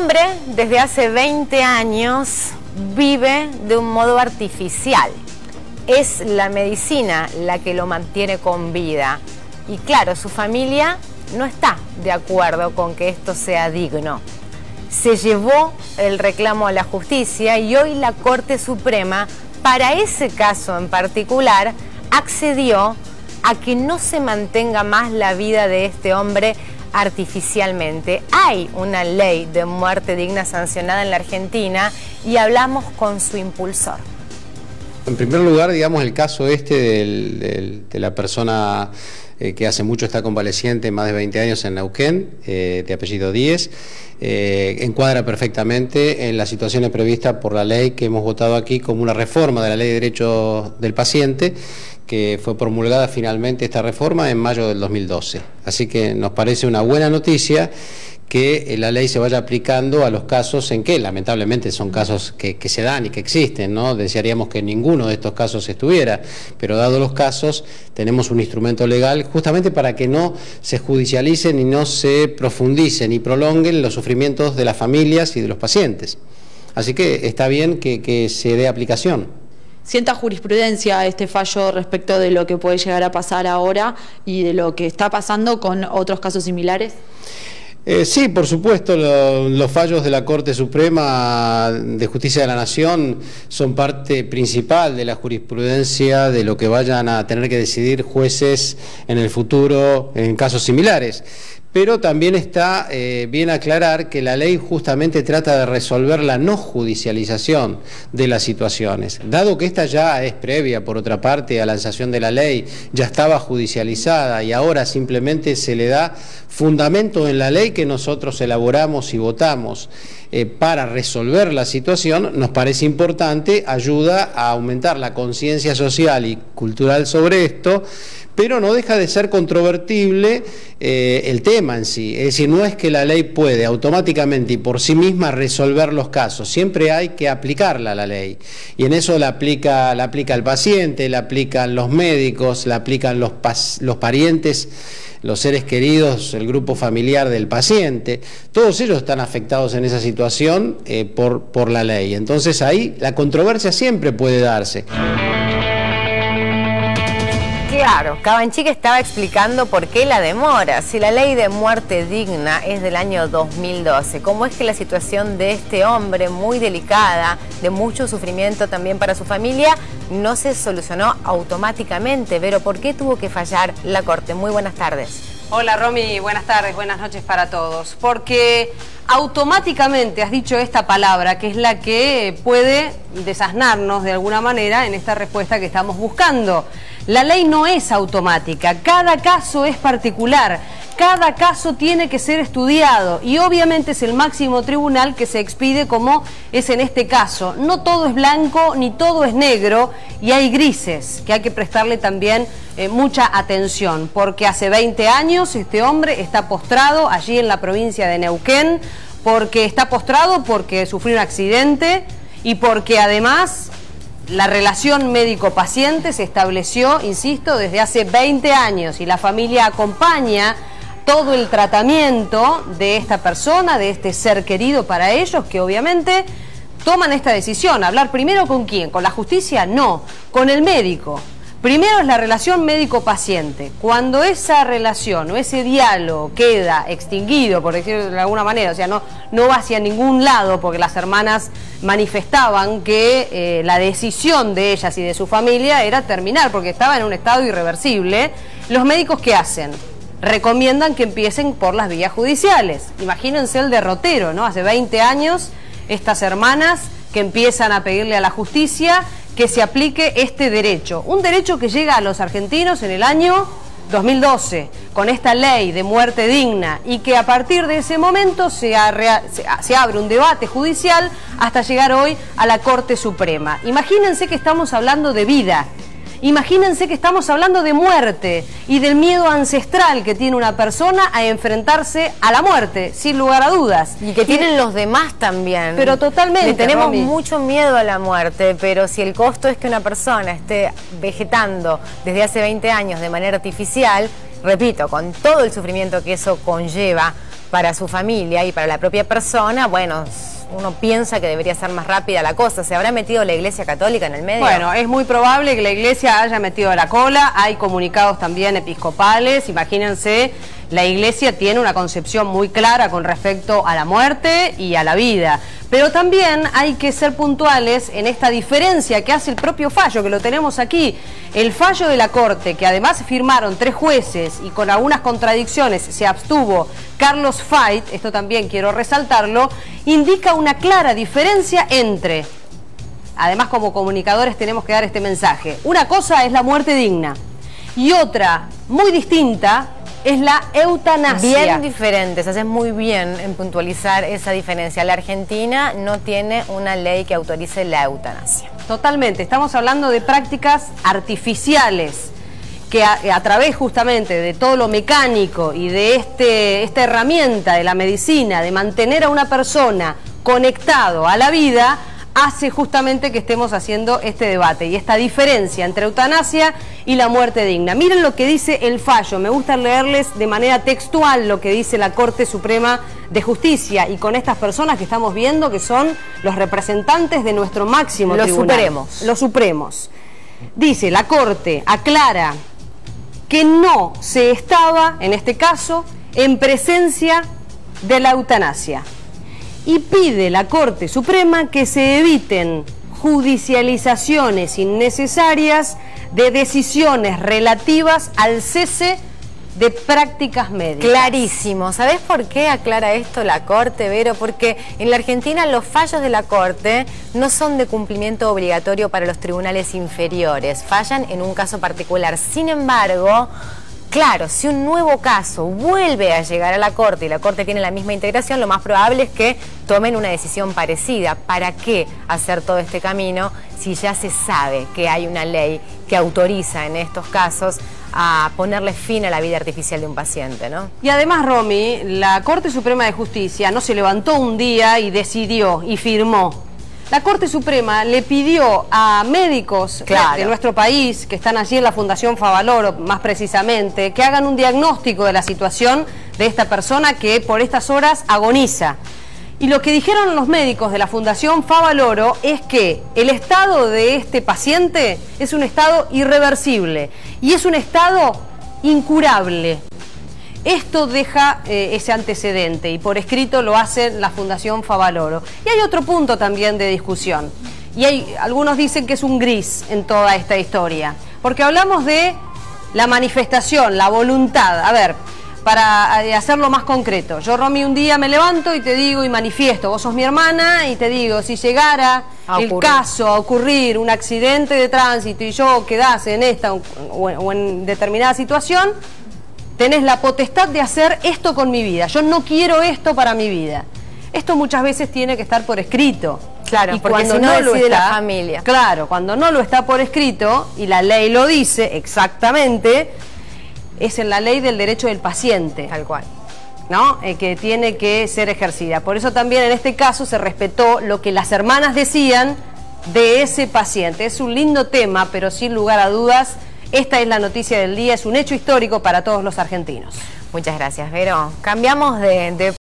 hombre desde hace 20 años vive de un modo artificial. Es la medicina la que lo mantiene con vida. Y claro, su familia no está de acuerdo con que esto sea digno. Se llevó el reclamo a la justicia y hoy la Corte Suprema, para ese caso en particular, accedió a que no se mantenga más la vida de este hombre artificialmente. Hay una ley de muerte digna sancionada en la Argentina y hablamos con su impulsor. En primer lugar, digamos, el caso este de la persona eh, que hace mucho está convaleciente, más de 20 años en Neuquén, eh, de apellido Díez, eh, encuadra perfectamente en las situaciones previstas por la ley que hemos votado aquí como una reforma de la Ley de Derechos del Paciente que fue promulgada finalmente esta reforma en mayo del 2012. Así que nos parece una buena noticia que la ley se vaya aplicando a los casos en que lamentablemente son casos que, se dan y que existen, ¿no? Desearíamos que ninguno de estos casos estuviera, pero dado los casos tenemos un instrumento legal justamente para que no se judicialicen y no se profundicen y prolonguen los sufrimientos de las familias y de los pacientes. Así que está bien que se dé aplicación sienta jurisprudencia este fallo respecto de lo que puede llegar a pasar ahora y de lo que está pasando con otros casos similares? Eh, sí, por supuesto, los fallos de la Corte Suprema de Justicia de la Nación son parte principal de la jurisprudencia de lo que vayan a tener que decidir jueces en el futuro en casos similares pero también está eh, bien aclarar que la ley justamente trata de resolver la no judicialización de las situaciones. Dado que esta ya es previa, por otra parte, a la lanzación de la ley, ya estaba judicializada y ahora simplemente se le da fundamento en la ley que nosotros elaboramos y votamos eh, para resolver la situación, nos parece importante, ayuda a aumentar la conciencia social y cultural sobre esto, pero no deja de ser controvertible eh, el tema en sí. Es decir, no es que la ley puede automáticamente y por sí misma resolver los casos, siempre hay que aplicarla la ley. Y en eso la aplica, la aplica el paciente, la aplican los médicos, la aplican los, los parientes los seres queridos, el grupo familiar del paciente, todos ellos están afectados en esa situación eh, por, por la ley. Entonces ahí la controversia siempre puede darse. Claro, Cabanchique estaba explicando por qué la demora. Si la ley de muerte digna es del año 2012, ¿cómo es que la situación de este hombre muy delicada, de mucho sufrimiento también para su familia, no se solucionó automáticamente? Pero ¿por qué tuvo que fallar la Corte? Muy buenas tardes. Hola Romy, buenas tardes, buenas noches para todos. Porque automáticamente has dicho esta palabra, que es la que puede desasnarnos de alguna manera en esta respuesta que estamos buscando. La ley no es automática, cada caso es particular, cada caso tiene que ser estudiado y obviamente es el máximo tribunal que se expide como es en este caso. No todo es blanco ni todo es negro y hay grises que hay que prestarle también eh, mucha atención porque hace 20 años este hombre está postrado allí en la provincia de Neuquén porque está postrado porque sufrió un accidente y porque además la relación médico-paciente se estableció, insisto, desde hace 20 años y la familia acompaña todo el tratamiento de esta persona, de este ser querido para ellos, que obviamente toman esta decisión. ¿Hablar primero con quién? ¿Con la justicia? No, con el médico. Primero es la relación médico-paciente. Cuando esa relación o ese diálogo queda extinguido, por decirlo de alguna manera, o sea, no, no va hacia ningún lado, porque las hermanas manifestaban que eh, la decisión de ellas y de su familia era terminar, porque estaba en un estado irreversible, los médicos ¿qué hacen? Recomiendan que empiecen por las vías judiciales. Imagínense el derrotero, ¿no? Hace 20 años, estas hermanas que empiezan a pedirle a la justicia que se aplique este derecho. Un derecho que llega a los argentinos en el año 2012, con esta ley de muerte digna, y que a partir de ese momento se, se, abre un debate judicial hasta llegar hoy a la Corte Suprema. Imagínense que estamos hablando de vida, Imagínense que estamos hablando de muerte y del miedo ancestral que tiene una persona a enfrentarse a la muerte, sin lugar a dudas. Y que tienen los demás también. Pero totalmente. tenemos mucho miedo a la muerte, pero si el costo es que una persona esté vegetando desde hace 20 años de manera artificial, repito, con todo el sufrimiento que eso conlleva, para su familia y para la propia persona, bueno, uno piensa que debería ser más rápida la cosa. ¿Se habrá metido la Iglesia Católica en el medio? Bueno, es muy probable que la Iglesia haya metido la cola. Hay comunicados también episcopales. Imagínense, la Iglesia tiene una concepción muy clara con respecto a la muerte y a la vida. Pero también hay que ser puntuales en esta diferencia que hace el propio fallo, que lo tenemos aquí. El fallo de la Corte, que además firmaron tres jueces y con algunas contradicciones se abstuvo Carlos Fait, esto también quiero resaltarlo, indica una clara diferencia entre, además como comunicadores tenemos que dar este mensaje, una cosa es la muerte digna y otra muy distinta es la eutanasia. Bien diferentes, haces muy bien en puntualizar esa diferencia. La Argentina no tiene una ley que autorice la eutanasia. Totalmente, estamos hablando de prácticas artificiales que a, través justamente de todo lo mecánico y de este, esta herramienta de la medicina, de mantener a una persona conectado a la vida, hace justamente que estemos haciendo este debate y esta diferencia entre eutanasia y la muerte digna. Miren lo que dice el fallo, me gusta leerles de manera textual lo que dice la Corte Suprema de Justicia y con estas personas que estamos viendo que son los representantes de nuestro máximo los tribunal. Supremos. Los Supremos. Dice, la Corte aclara que no se estaba, en este caso, en presencia de la eutanasia y pide la Corte Suprema que se eviten judicializaciones innecesarias de decisiones relativas al cese de prácticas médicas. Clarísimo. ¿Sabes por qué aclara esto la Corte, Vero? Porque en la Argentina los fallos de la Corte no son de cumplimiento obligatorio para los tribunales inferiores, fallan en un caso particular. Sin embargo, Claro, si un nuevo caso vuelve a llegar a la Corte y la Corte tiene la misma integración, lo más probable es que tomen una decisión parecida. ¿Para qué hacer todo este camino si ya se sabe que hay una ley que autoriza en estos casos a ponerle fin a la vida artificial de un paciente, ¿no? Y además, Romy, la Corte Suprema de Justicia no se levantó un día y decidió y firmó la Corte Suprema le pidió a médicos de nuestro país, que están allí en la Fundación Favaloro, más precisamente, que hagan un diagnóstico de la situación de esta persona que por estas horas agoniza. Y lo que dijeron los médicos de la Fundación Favaloro es que el estado de este paciente es un estado irreversible y es un estado incurable. Esto deja eh, ese antecedente y por escrito lo hace la Fundación Favaloro. Y hay otro punto también de discusión. Y hay, algunos dicen que es un gris en toda esta historia. Porque hablamos de la manifestación, la voluntad. A ver, para eh, hacerlo más concreto. Yo, Romy, un día me levanto y te digo y manifiesto, vos sos mi hermana y te digo, si llegara el caso a ocurrir, un accidente de tránsito y yo quedase en esta o en determinada situación, tenés la potestad de hacer esto con mi vida. Yo no quiero esto para mi vida. Esto muchas veces tiene que estar por escrito. Claro, porque si no, lo está, la familia. Claro, cuando no lo está por escrito y la ley lo dice exactamente, es en la ley del derecho del paciente. Tal cual. ¿no? Eh, que tiene que ser ejercida. Por eso también en este caso se respetó lo que las hermanas decían de ese paciente. Es un lindo tema, pero sin lugar a dudas esta es la noticia del día, es un hecho histórico para todos los argentinos. Muchas gracias, Vero. Cambiamos de